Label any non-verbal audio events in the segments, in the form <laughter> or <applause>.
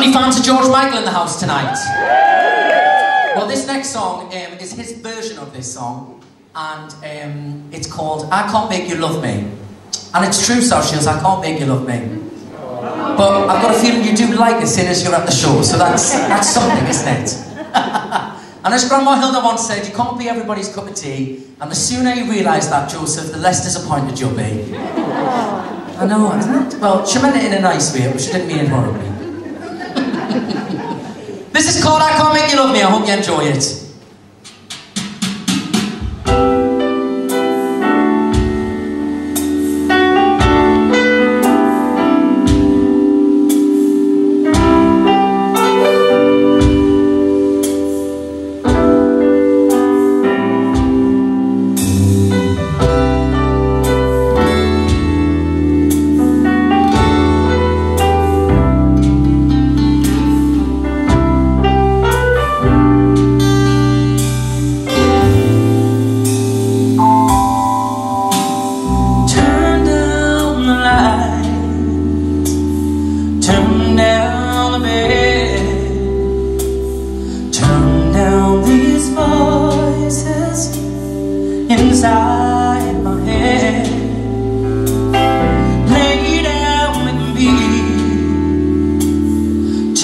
Got any fans of George Michael in the house tonight? Well, this next song um, is his version of this song, and um, it's called I Can't Make You Love Me. And it's true, Socials, I can't make you love me. But I've got a feeling you do like it, seeing as you're at the show, so that's, that's something, isn't it? <laughs> and as Grandma Hilda once said, you can't be everybody's cup of tea, and the sooner you realise that, Joseph, the less disappointed you'll be. <laughs> I know, isn't it? Well, she meant it in a nice way, but she didn't mean it horribly. This is called I Can't Make You Love Me, I hope you enjoy it.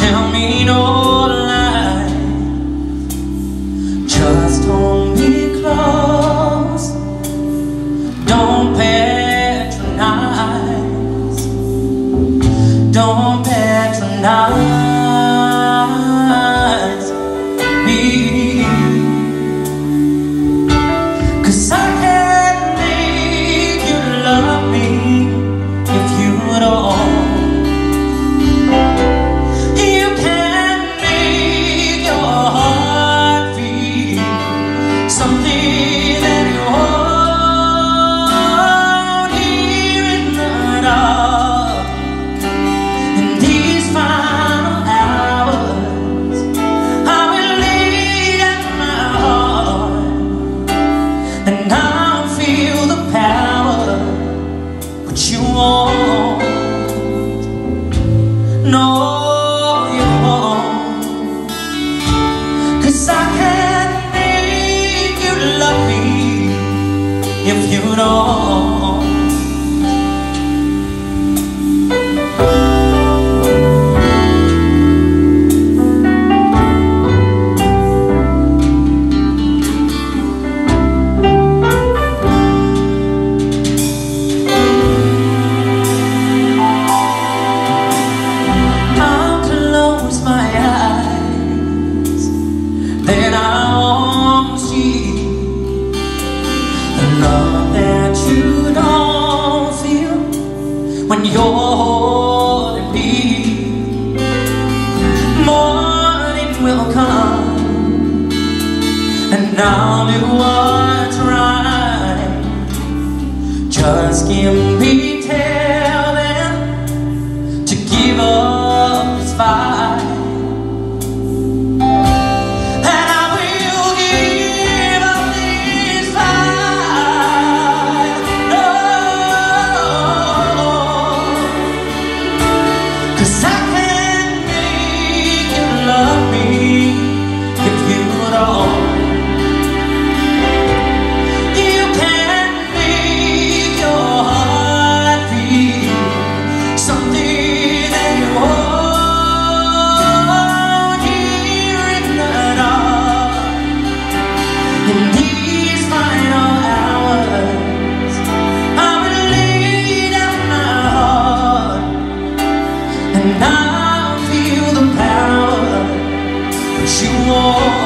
Tell me no you won't. No, that you don't feel when you're me. Morning will come, and I'll do what's right. Just give me And I feel the power. That you want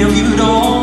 feel you don't